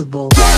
possible.